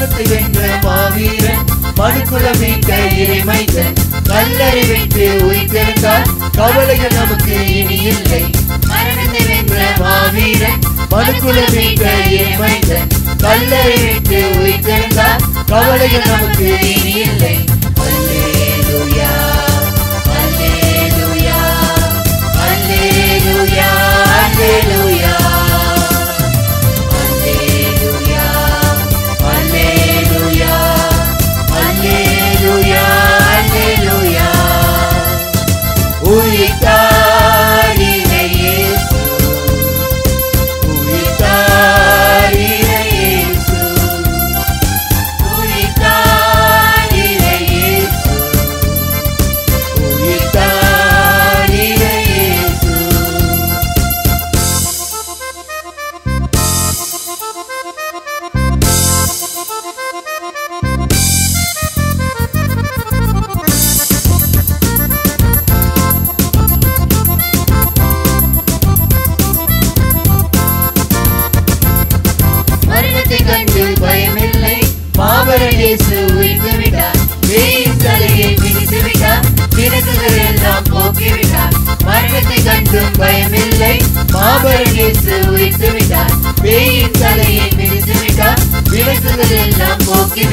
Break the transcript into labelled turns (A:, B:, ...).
A: வானத்தை வென்ற மாவீரன் மனுக்குல மீட்ட இறைமைந்தன் கல்லறை வைத்து உயிர்த்தெழுந்தால் கவலைகள் நமக்கு இனி இல்லை மரணத்தை வென்ற மாவீரன் மனுக்குல மீட்ட இறைமைந்தன் கல்லறை வைத்து உயிர்த்தெழுந்தால் கவலைகள் நமக்கு இனி இல்லை ஆண்டவரன் இயேசு உயிர்த்து விட்டார் வேயின் தலையை பிடித்து விட்டார் விளக்குகள் எல்லாம் போக்கி விட்டார் மரணத்தை கண்டும் பயமில்லை மாபரன் இயேசு உயிர்த்து விட்டார் வேயின் தலையை பிடித்து விட்டார் விளக்குகள் எல்லாம் போக்கி